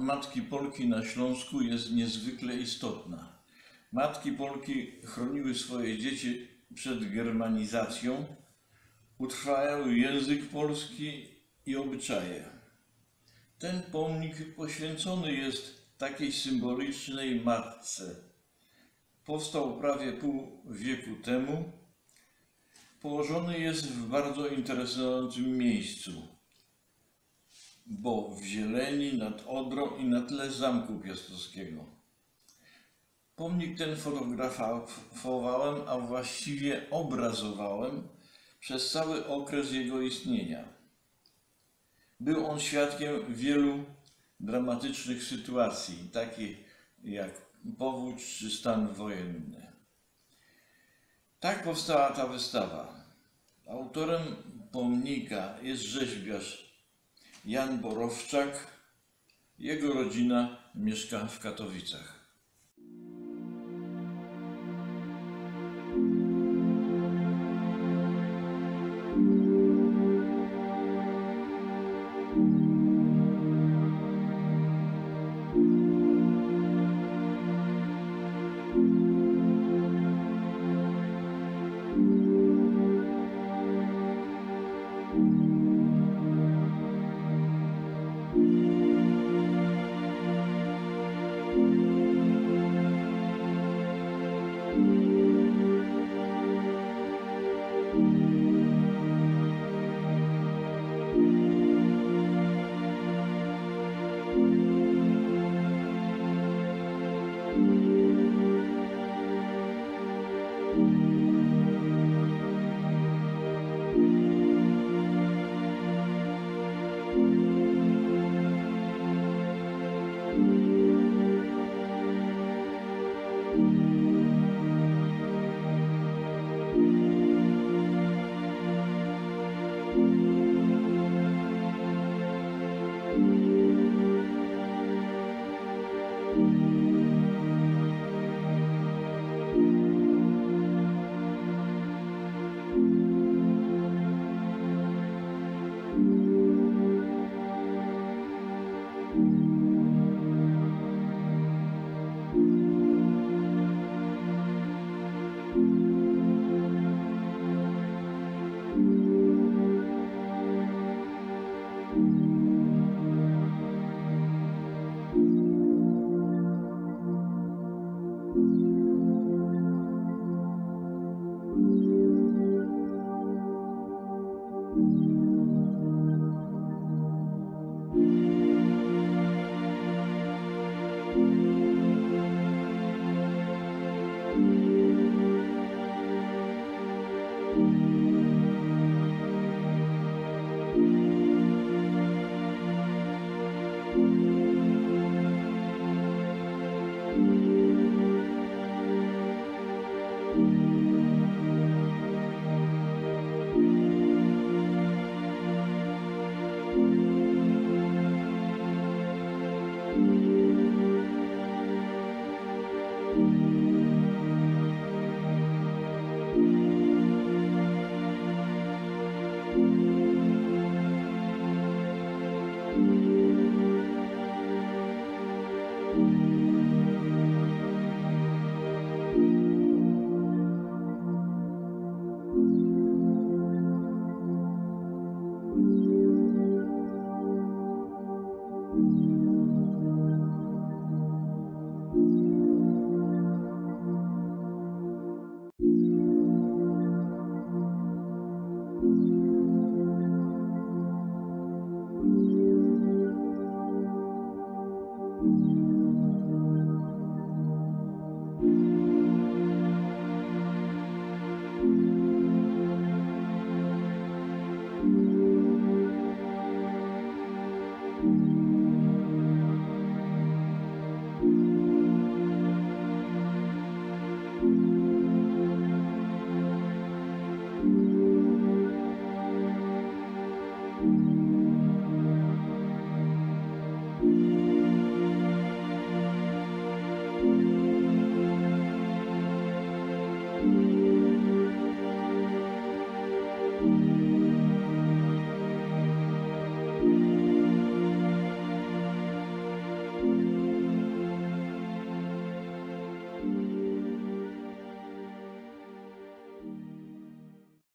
Matki Polki na Śląsku jest niezwykle istotna. Matki Polki chroniły swoje dzieci przed germanizacją, utrwalały język polski i obyczaje. Ten pomnik poświęcony jest takiej symbolicznej matce. Powstał prawie pół wieku temu. Położony jest w bardzo interesującym miejscu, bo w zieleni nad Odrą i na tle Zamku Piastowskiego. Pomnik ten fotografowałem, a właściwie obrazowałem przez cały okres jego istnienia. Był on świadkiem wielu dramatycznych sytuacji, takich jak powódź czy stan wojenny. Tak powstała ta wystawa. Autorem pomnika jest rzeźbiarz Jan Borowczak. Jego rodzina mieszka w Katowicach.